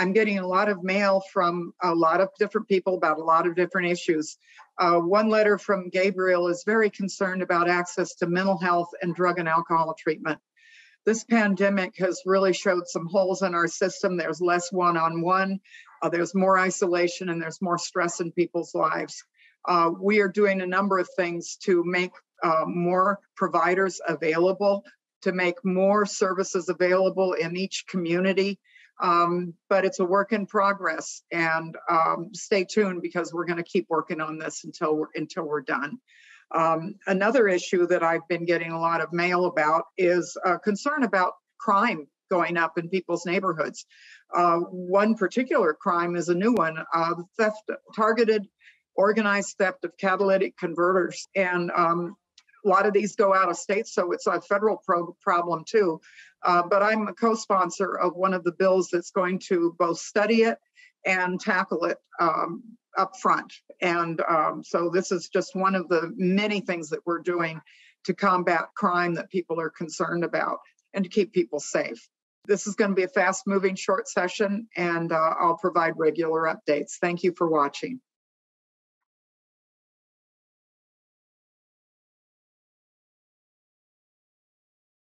I'm getting a lot of mail from a lot of different people about a lot of different issues. Uh, one letter from Gabriel is very concerned about access to mental health and drug and alcohol treatment. This pandemic has really showed some holes in our system. There's less one on one, there's more isolation, and there's more stress in people's lives. Uh, we are doing a number of things to make uh, more providers available, to make more services available in each community. Um, but it's a work in progress, and um, stay tuned because we're going to keep working on this until we're until we're done. Um, another issue that I've been getting a lot of mail about is a concern about crime going up in people's neighborhoods. Uh, one particular crime is a new one: uh, theft, targeted, organized theft of catalytic converters, and um, a lot of these go out of state, so it's a federal pro- problem too. Uh, but I'm a co-sponsor of one of the bills that's going to both study it and tackle it um, up front. And um, so this is just one of the many things that we're doing to combat crime that people are concerned about and to keep people safe. This is going to be a fast moving short session, and uh, I'll provide regular updates. Thank you for watching.